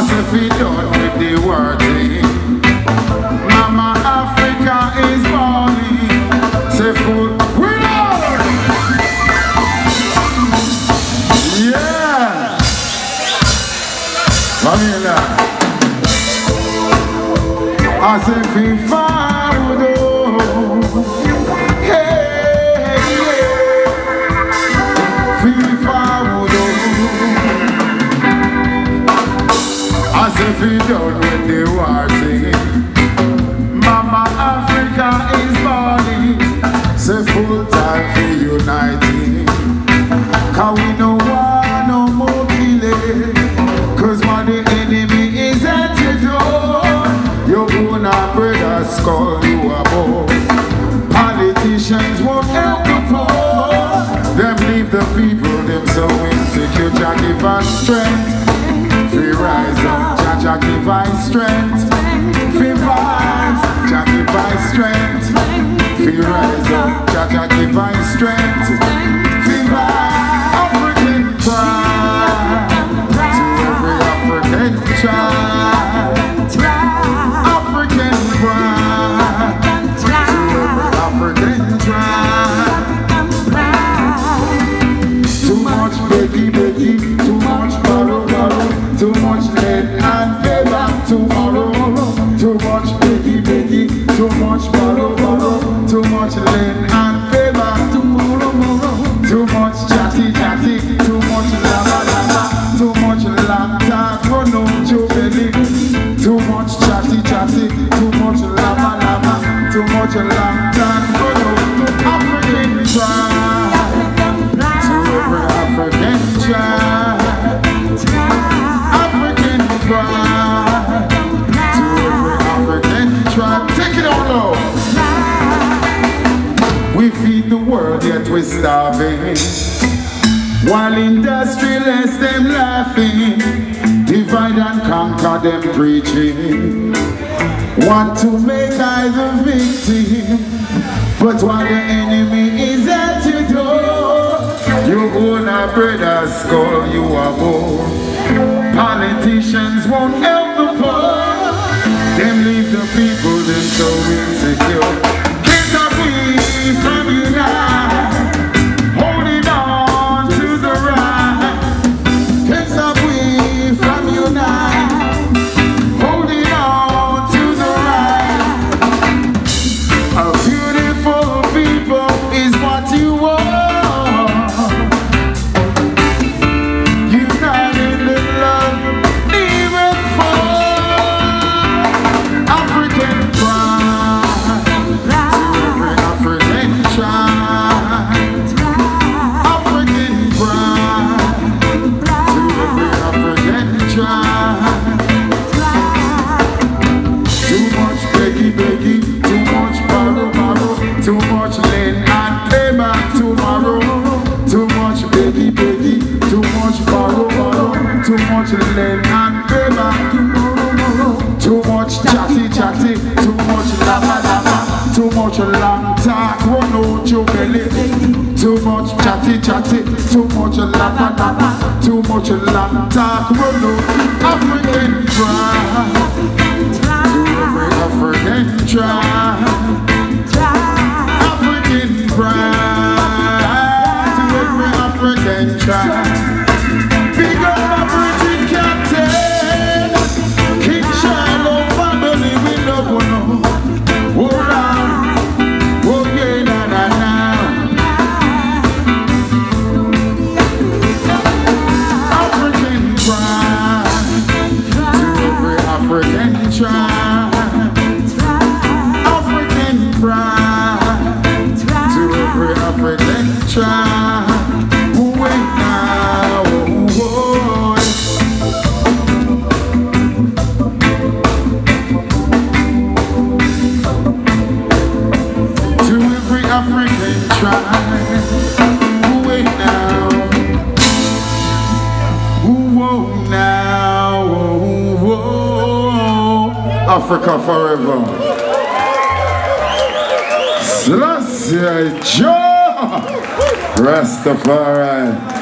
Cause if we don't make the world Mama Africa is burning Say full we know Yeah. Família As if we find I say fi done with the war thing. Mama Africa is bawling. Say full time for uniting. Cause we no want no more killing. Cause when the enemy is at your door, you gonna break a skull you born. Politicians won't help the poor. Them leave the people, them so insecure. Jah give us strength. We rise up, Jah Jah give us strength. We rise, Jah give us strength. We rise up, Jah Jah give us strength. Too much lead and pay back tomorrow. Too much chatty, chatty, too much lava, lava, too much talk, run out your. Too much chatty, chatty, too much lava, lava, too much talk, run out African tribe. To every African child, African pride. To every African tribe, take it on low. We feed the world, yet we're starving. While industrialists them laughing, divide and conquer them preaching. Want to make I the victim, but while the enemy is at your door, you gonna bread a skull you are born. Politicians won't help the poor, them leave the people them so insecure. Kids are free too much lend and pay back tomorrow. Too much beggy beggy, too much borrow borrow, too much lend and pay back tomorrow. Too much chatty chatty, too much lava lava, too much long talk run out your belly. Too much chatty chatty, too much lava lava, too much long talk run out African pride. African tribe, Now, now, Africa forever. Selassie Jah Rastafari